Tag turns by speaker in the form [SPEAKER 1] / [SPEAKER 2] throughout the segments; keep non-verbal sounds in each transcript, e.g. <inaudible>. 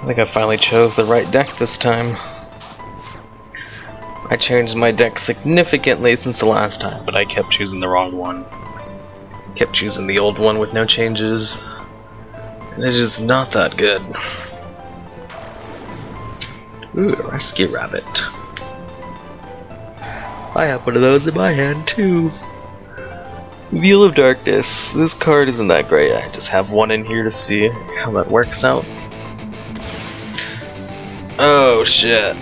[SPEAKER 1] I think I finally chose the right deck this time. I changed my deck significantly since the last time, but I kept choosing the wrong one. Kept choosing the old one with no changes. And it's just not that good. Ooh, a rescue rabbit. I have one of those in my hand too. Veil of Darkness. This card isn't that great. I just have one in here to see how that works out. Oh shit.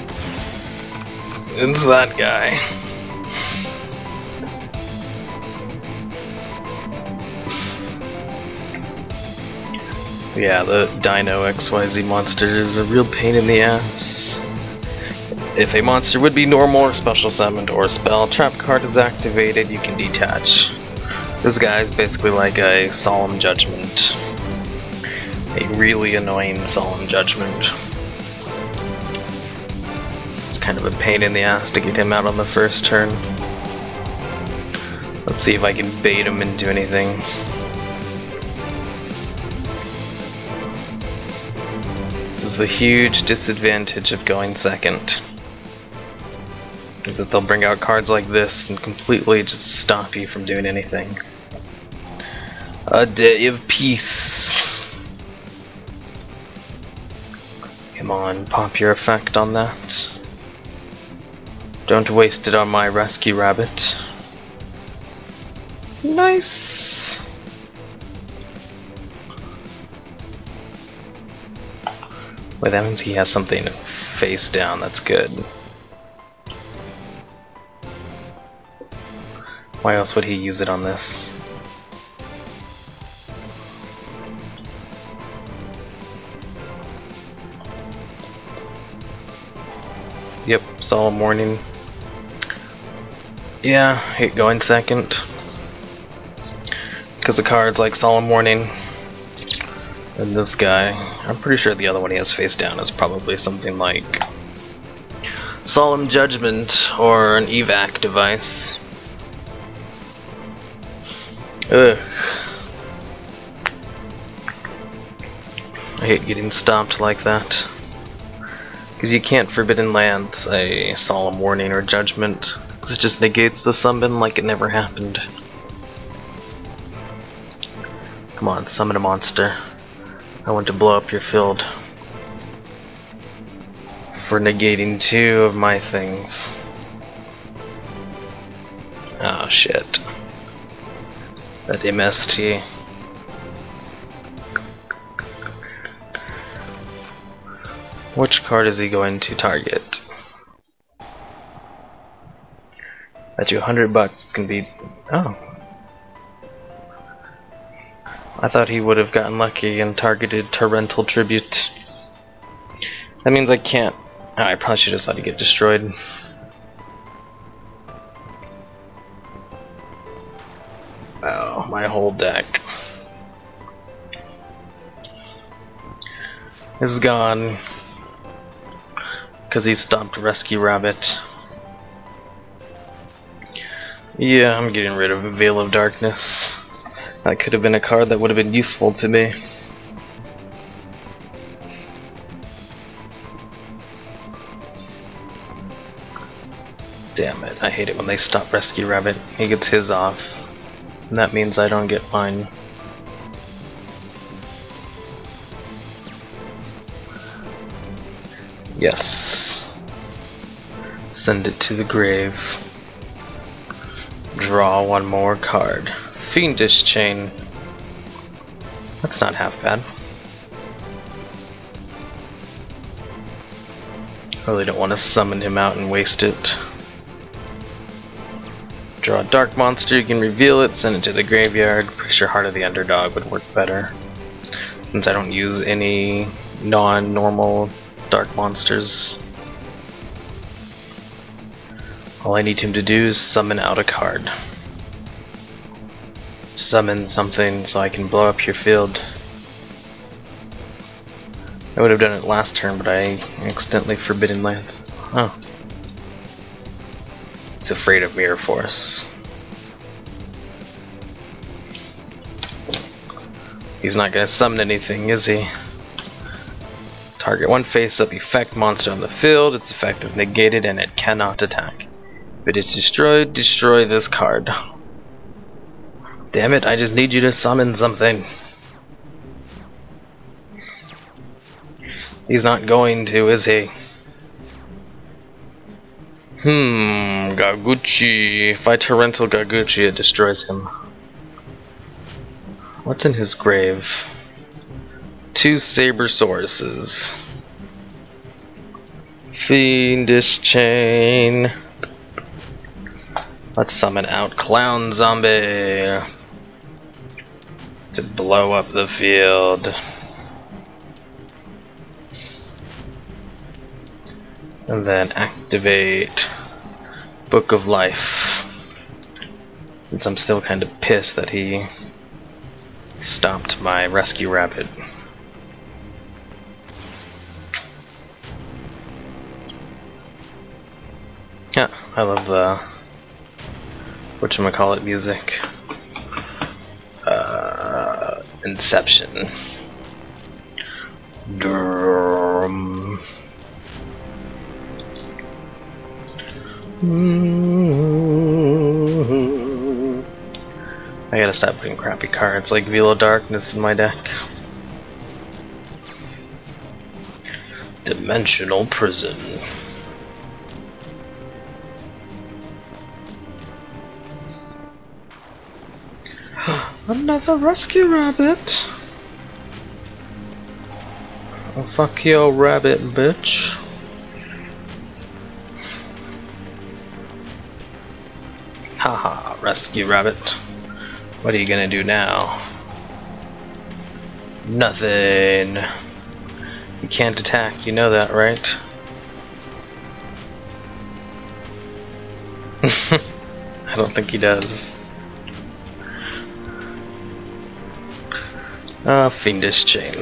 [SPEAKER 1] It's that guy. Yeah, the Dino XYZ monster is a real pain in the ass. If a monster would be normal or special summoned or spell trap card is activated, you can detach. This guy is basically like a Solemn Judgment. A really annoying Solemn Judgment. Kind of a pain in the ass to get him out on the first turn. Let's see if I can bait him into anything. This is the huge disadvantage of going second. Is that they'll bring out cards like this and completely just stop you from doing anything. A day of peace. Come on, pop your effect on that. Don't waste it on my rescue rabbit. Nice. Wait, that means he has something face down, that's good. Why else would he use it on this? Yep, Solemn Warning. Yeah, hate going second. Because the cards like Solemn Warning and this guy. I'm pretty sure the other one he has face down is probably something like Solemn Judgment or an evac device. Ugh. I hate getting stopped like that. Because you can't Forbidden Lance a Solemn Warning or Judgment. It just negates the summon like it never happened. Come on, summon a monster. I want to blow up your field. For negating two of my things. Oh shit. That MST. Which card is he going to target? Bet you a 100 bucks can be... Oh. I thought he would have gotten lucky and targeted Torrential Tribute. That means I can't... Oh, I probably should just let it get destroyed. Oh, my whole deck. is gone because he stopped Rescue Rabbit. Yeah, I'm getting rid of Veil of Darkness. That could have been a card that would have been useful to me. Damn it, I hate it when they stop Rescue Rabbit. He gets his off. And that means I don't get mine. Yes. Send it to the grave. Draw one more card. Fiendish Chain. That's not half bad. Really don't want to summon him out and waste it. Draw a dark monster, you can reveal it, send it to the graveyard. Pretty sure Heart of the Underdog would work better. Since I don't use any non-normal dark monsters. All I need him to do is summon out a card. Summon something so I can blow up your field. I would have done it last turn, but I accidentally forbidden lance. Oh. He's afraid of Mirror Force. He's not gonna summon anything, is he? Target one face-up effect monster on the field, its effect is negated and it cannot attack. If it is destroyed, destroy this card. Damn it, I just need you to summon something. He's not going to, is he? Hmm, Gaguchi. If I Torrential Gaguchi, it destroys him. What's in his grave? Two saber Sabersauruses. Fiendish Chain. Let's summon out Clown Zombie to blow up the field. And then activate Book of Life. Since I'm still kind of pissed that he stopped my rescue rabbit. Yeah, I love the whatchamacallit music. Uh, Inception. Drum. I gotta stop putting crappy cards like Veil of Darkness in my deck. Dimensional Prison. Another rescue rabbit. Oh, fuck your rabbit, bitch. Haha, rescue rabbit. What are you gonna do now? Nothing. You can't attack, you know that, right? <laughs> I don't think he does. Ah, fiendish chain.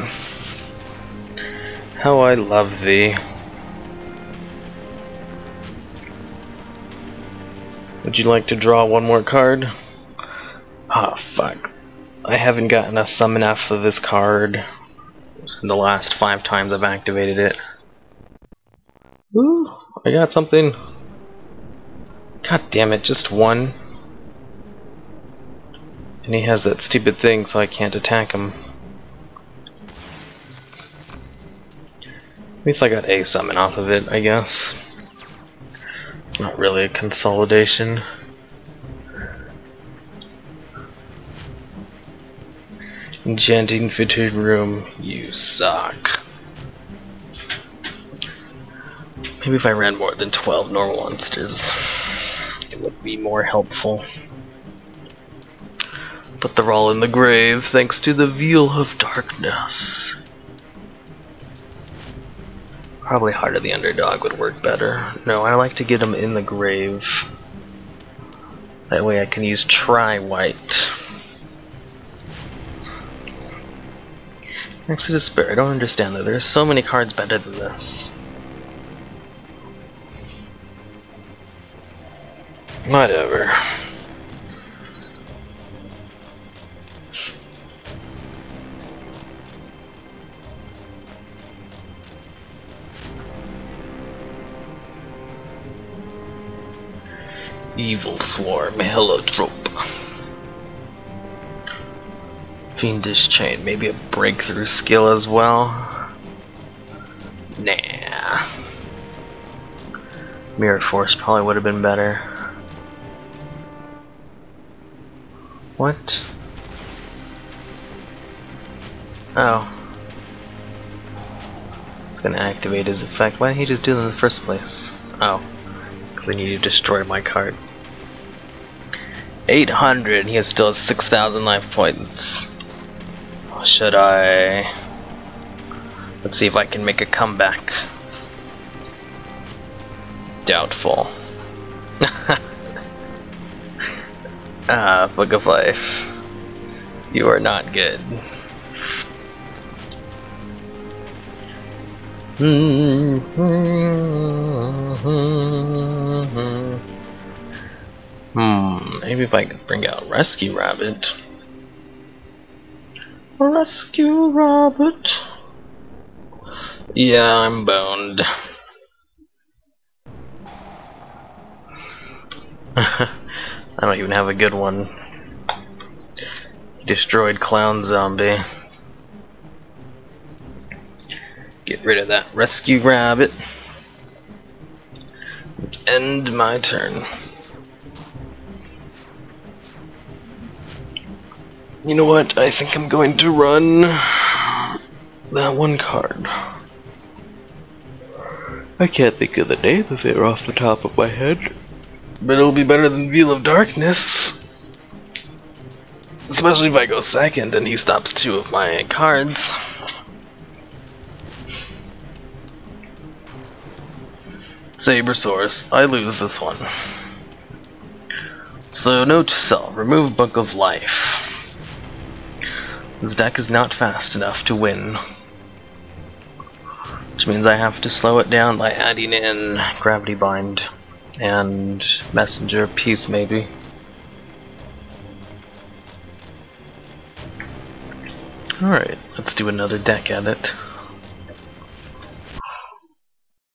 [SPEAKER 1] How I love thee. Would you like to draw one more card? Ah, fuck. I haven't gotten a summon after this card in the last five times I've activated it. Ooh, I got something. God damn it, just one. And he has that stupid thing so I can't attack him. Least I got a summon off of it, I guess. Not really a consolidation. Enchanting Fitting Room, you suck. Maybe if I ran more than 12 normal monsters, it would be more helpful. But they're all in the grave thanks to the Veil of Darkness. Probably Heart of the Underdog would work better. No, I like to get them in the grave. That way I can use Tri-White. Next to Despair, I don't understand that. There's so many cards better than this. Whatever. Evilswarm, Heliotrope. Fiendish Chain, maybe a breakthrough skill as well. Nah. Mirror Force probably would have been better. What? Oh. It's gonna activate his effect. Why didn't he just do it in the first place? Oh. Because I need to destroy my card. 800, he has still has 6,000 life points. Should I... Let's see if I can make a comeback. Doubtful. <laughs> ah, Book of Life. You are not good. Hmm, maybe if I could bring out Rescue Rabbit. Rescue Rabbit. Yeah, I'm boned. <laughs> I don't even have a good one. Destroyed clown zombie. Get rid of that rescue rabbit. End my turn. You know what? I think I'm going to run that one card. I can't think of the name of it off the top of my head. But it'll be better than Veil of Darkness. Especially if I go second and he stops two of my cards. Sabersaurus. I lose this one. So, note to self, remove Book of Life. This deck is not fast enough to win. Which means I have to slow it down by adding in Gravity Bind and Messenger Peace maybe. Alright, let's do another deck edit.